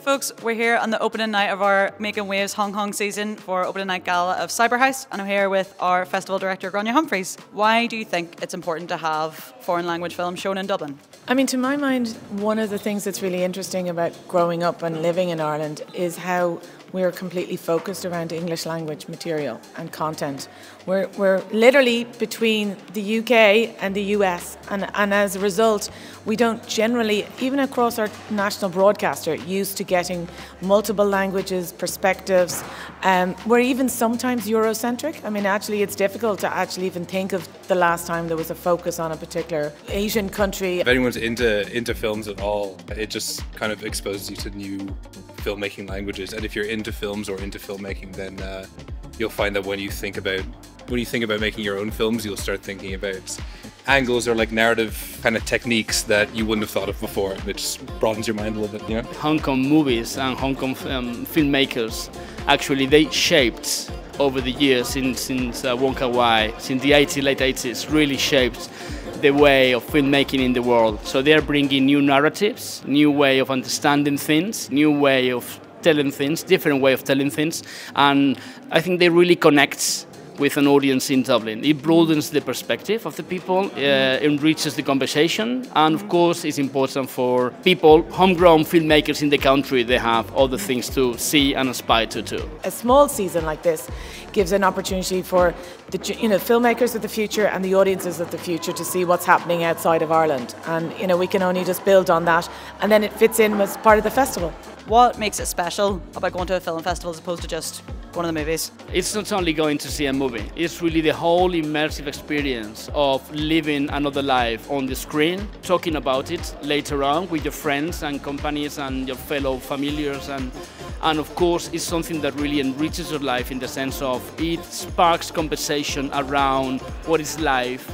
folks. We're here on the opening night of our Making Waves Hong Kong season for opening night gala of Cyber House, and I'm here with our festival director, Gráinne Humphreys. Why do you think it's important to have foreign language films shown in Dublin? I mean, to my mind, one of the things that's really interesting about growing up and living in Ireland is how we're completely focused around English language material and content. We're, we're literally between the UK and the US, and, and as a result, we don't generally, even across our national broadcaster, used to getting multiple languages, perspectives. Um, we're even sometimes Eurocentric. I mean, actually, it's difficult to actually even think of the last time there was a focus on a particular Asian country. If anyone's into into films at all, it just kind of exposes you to new filmmaking languages. And if you're into films or into filmmaking, then uh, you'll find that when you think about when you think about making your own films, you'll start thinking about angles or like narrative kind of techniques that you wouldn't have thought of before, which broadens your mind a little bit. You know, Hong Kong movies and Hong Kong um, filmmakers actually they shaped over the years since since uh, Wong Kar Wai, since the 80s, late 80s, really shaped the way of filmmaking in the world. So they're bringing new narratives, new way of understanding things, new way of telling things, different way of telling things, and I think they really connect with an audience in Dublin. It broadens the perspective of the people, uh, enriches the conversation, and of course, it's important for people, homegrown filmmakers in the country, they have other things to see and aspire to too. A small season like this gives an opportunity for the you know filmmakers of the future and the audiences of the future to see what's happening outside of Ireland, and you know we can only just build on that, and then it fits in as part of the festival. What makes it special about going to a film festival as opposed to just one of the movies? It's not only going to see a movie, it's really the whole immersive experience of living another life on the screen, talking about it later on with your friends and companies and your fellow familiars and and of course it's something that really enriches your life in the sense of it sparks conversation around what is life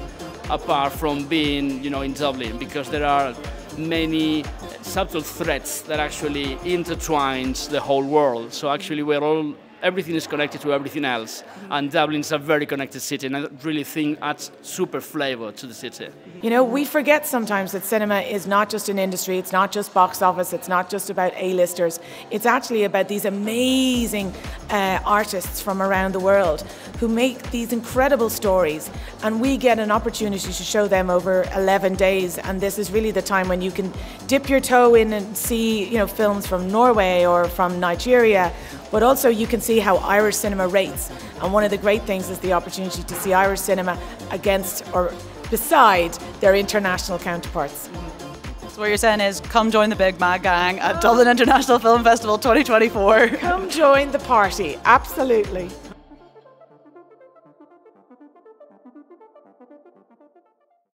apart from being you know in Dublin because there are many subtle threats that actually intertwines the whole world so actually we're all everything is connected to everything else. And Dublin's a very connected city, and I really think adds super flavor to the city. You know, we forget sometimes that cinema is not just an industry, it's not just box office, it's not just about A-listers. It's actually about these amazing uh, artists from around the world who make these incredible stories, and we get an opportunity to show them over 11 days. And this is really the time when you can dip your toe in and see, you know, films from Norway or from Nigeria but also you can see how Irish cinema rates. And one of the great things is the opportunity to see Irish cinema against or beside their international counterparts. So what you're saying is come join the Big Mad Gang at Dublin International Film Festival 2024. Come join the party, absolutely.